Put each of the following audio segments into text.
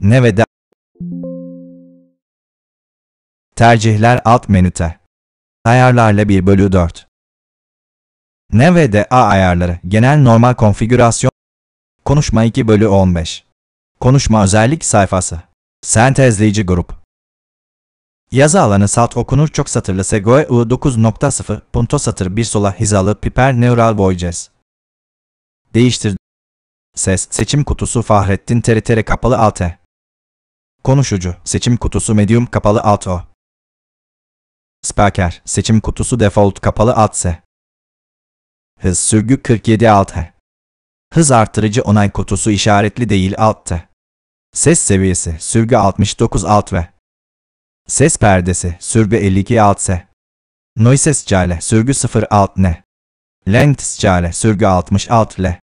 Ne ve de Tercihler alt menüte. Ayarlarla 1 bölü 4. Ne ve de A ayarları. Genel normal konfigürasyon. Konuşma 2 bölü 15. Konuşma özellik sayfası. Sentezleyici grup. Yazı alanı salt okunur çok satırlı Segoe U 9.0 punto satır bir sola hizalı Piper Neural Voices. Değiştir. Ses seçim kutusu Fahrettin Teritere kapalı alt E. Konuşucu seçim kutusu Medium kapalı alt O. Speaker seçim kutusu Default kapalı alt S. Hız sürgü 47 alt H. Hız artırıcı onay kutusu işaretli değil alt T. Ses seviyesi sürgü 69 alt V. Ses perdesi sürgü 52 alt S. Noise scale sürgü 0 alt N. Length scale sürgü 60 alt L.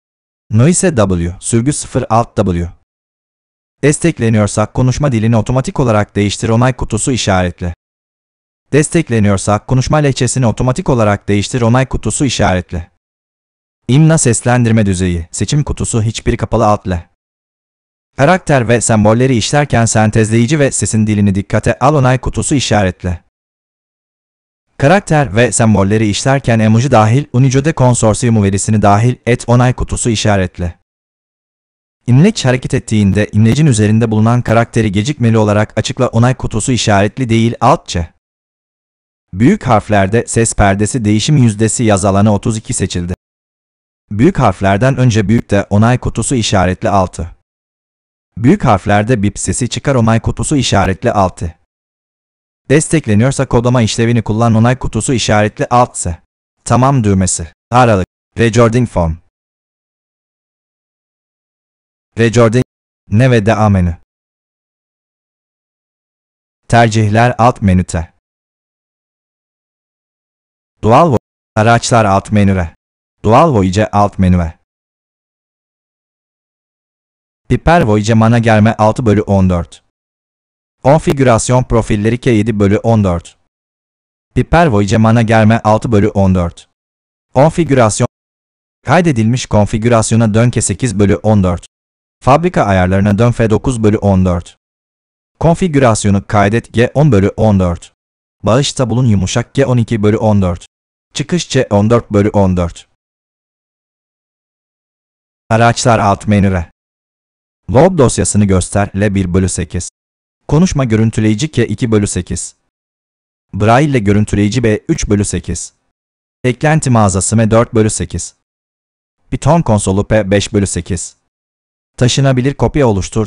Noise W sürgü 0 alt W. Destekleniyorsak konuşma dilini otomatik olarak değiştir onay kutusu işaretli. Destekleniyorsak konuşma lehçesini otomatik olarak değiştir onay kutusu işaretli. İmna seslendirme düzeyi seçim kutusu hiçbir kapalı alt L. Karakter ve sembolleri işlerken sentezleyici ve sesin dilini dikkate al onay kutusu işaretle. Karakter ve sembolleri işlerken emoji dahil Unicode konsorsiyumu verisini dahil et onay kutusu işaretle. İmleç hareket ettiğinde imlecin üzerinde bulunan karakteri gecikmeli olarak açıkla onay kutusu işaretli değil altça. Büyük harflerde ses perdesi değişim yüzdesi yaz alanı 32 seçildi. Büyük harflerden önce büyük de onay kutusu işaretli 6. Büyük harflerde bip sesi çıkar onay kutusu işaretli 6. Destekleniyorsa kodlama işlevini kullan onay kutusu işaretli alt ise. Tamam düğmesi. Aralık. Recording form. Recording. Ne ve de A menü. Tercihler alt menüte. Dual Vo Araçlar alt menüre. Dual Voice alt menüve. Piper Voice mana gelme 6 bölü 14. Konfigürasyon profilleri K7 bölü 14. Piper Voice mana gelme 6 bölü 14. Konfigürasyon Kaydedilmiş konfigürasyona dön K8 bölü 14. Fabrika ayarlarına dön F9 bölü 14. Konfigürasyonu kaydet G10 bölü 14. Bağışta bulun yumuşak G12 bölü 14. Çıkış C14 bölü 14. Araçlar alt menüre. Lob dosyasını göster L1 bölü 8. Konuşma görüntüleyici K2 bölü 8. Braille görüntüleyici B 3 bölü 8. Eklenti mağazası M 4 bölü 8. Python konsolu P 5 bölü 8. Taşınabilir kopya oluştur